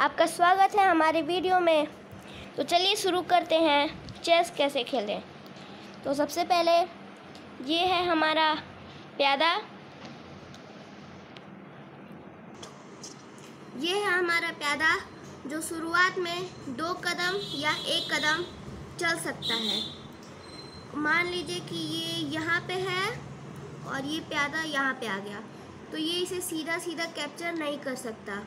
आपका स्वागत है हमारे वीडियो में। तो चलिए शुरू करते हैं। चेस कैसे खेलें? तो सबसे पहले ये है हमारा प्यादा। ये है हमारा प्यादा जो शुरुआत में दो कदम या एक कदम चल सकता है। मान लीजिए कि ये यहाँ पे है और ये प्यादा यहाँ पे आ गया। तो ये इसे सीधा सीधा कैप्चर नहीं कर सकता।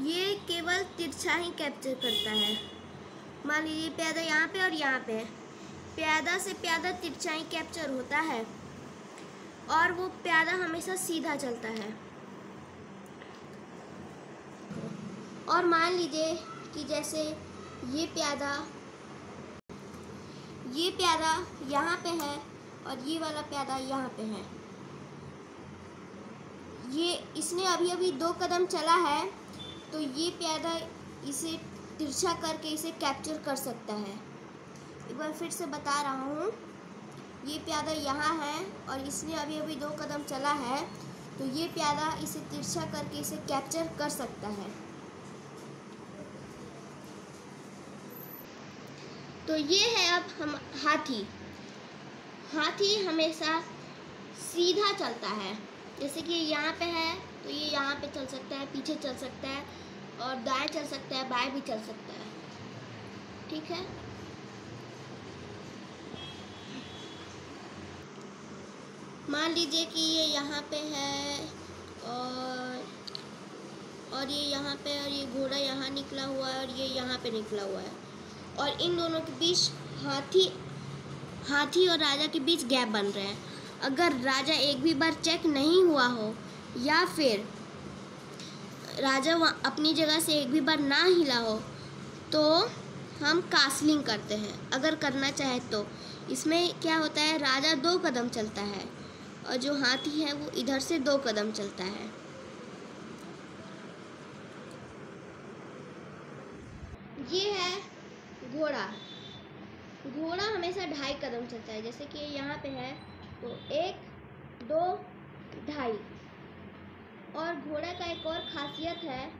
ये केवल तिरछा ही कैप्चर करता है। मान लीजिए प्यादा यहाँ पे और यहाँ पे। प्यादा से प्यादा तिरछा ही कैप्चर होता है। और वो प्यादा हमेशा सीधा चलता है। और मान लीजिए कि जैसे ये प्यादा ये प्यादा यहाँ पे है और ये वाला प्यादा यहाँ पे है। ये इसने अभी अभी दो कदम चला है। तो ये प्यादा इसे तिरछा करके इसे कैप्चर कर सकता है। एक बार फिर से बता रहा हूँ, ये प्यादा यहाँ है और इसने अभी अभी दो कदम चला है तो ये प्यादा इसे तिरछा करके इसे कैप्चर कर सकता है। तो ये है अब हम हाथी। हाथी हमेशा सीधा चलता है, जैसे कि यहाँ पे है तो ये यहाँ पे चल सकता है, पीछे चल सकता है और दाएँ चल सकता है, बाएँ भी चल सकता है। ठीक है? मान लीजिए कि ये यहाँ पे है और और ये यहाँ पे, और ये घोड़ा यहाँ निकला हुआ है और ये यहाँ पे निकला हुआ है। और इन दोनों के बीच हाथी हाथी और राजा के बीच गैप बन रहे हैं। अगर राजा एक भी बार चेक नहीं हुआ हो या फिर राजा अपनी जगह से एक भी बार ना हिला हो तो हम कासलिंग करते हैं। अगर करना चाहे तो। इसमें क्या होता है, राजा दो कदम चलता है और जो हाथी है वो इधर से दो कदम चलता है। ये है घोड़ा। घोड़ा हमेशा ढाई कदम चलता है, जैसे कि यहाँ पे है तो एक, दो, ढाई। और घोड़ा का एक और खासियत है,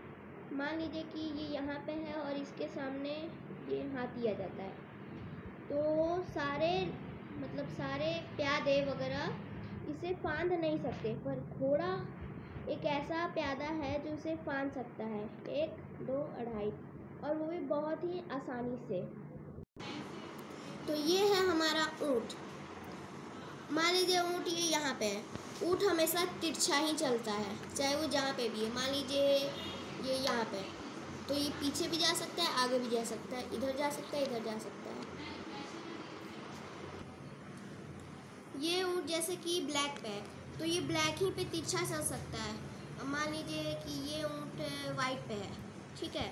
मान लीजिए कि ये यहाँ पे है और इसके सामने ये हाथी आ जाता है। तो सारे मतलब सारे प्यादे वगैरह इसे फांद नहीं सकते, पर घोड़ा एक ऐसा प्यादा है जो इसे फांद सकता है। एक, दो, अढ़ाई, और वो भी बहुत ही आसानी से। तो ये है हमारा ऊँट। मान लीजिए ऊँट ये यहाँ पे है। ऊँट हमेशा तिरछा ही चलता है, चाहे वो जहाँ पे भी है। मान लीजिए ये यहाँ पे तो ये पीछे भी जा सकता है, आगे भी जा सकता है, इधर जा सकता है, इधर जा सकता है। ये ऊँट जैसे कि ब्लैक पे है तो ये ब्लैक ही पे तिरछा चल सकता है। मान लीजिए कि ये ऊँट वाइट पे है, ठीक है?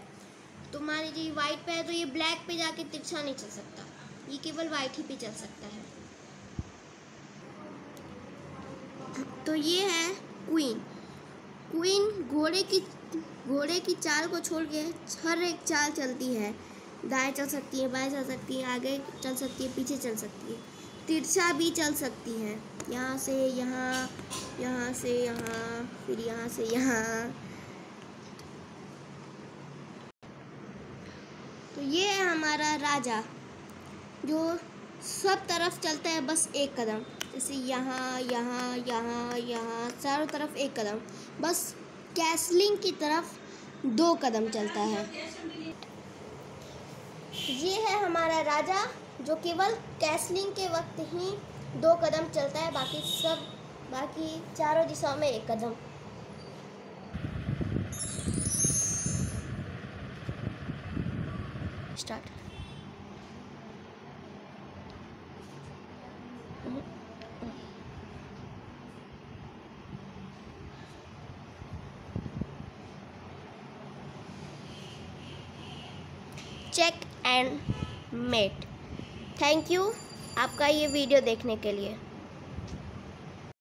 तो मान लीजिए वाइट पे है तो ये ब्लैक पे जाके तिरछा नहीं चल सकता, ये केवल वाइट ही पे चल सकता है। तो ये है क्वीन क्वीन घोड़े की घोड़े की चाल को छोड़ के हर एक चाल चलती है. दाएँ चल सकती है, बाएँ चल सकती है, आगे चल सकती है, पीछे चल सकती है. तिरछा भी चल सकती है. यहाँ से यहाँ यहाँ से यहाँ, फिर यहाँ से यहाँ. तो ये है हमारा राजा, जो सब तरफ़ चलता है बस एक कदम। जैसे यहाँ यहाँ यहाँ यहाँ, चारों तरफ़ एक कदम। बस कैसलिंग की तरफ़ दो कदम चलता है। ये है हमारा राजा, जो केवल कैसलिंग के वक्त ही दो कदम चलता है, बाकी सब, बाकी चारों दिशाओं में एक कदम। Start check and mate. Thank you आपका ये वीडियो देखने के लिए।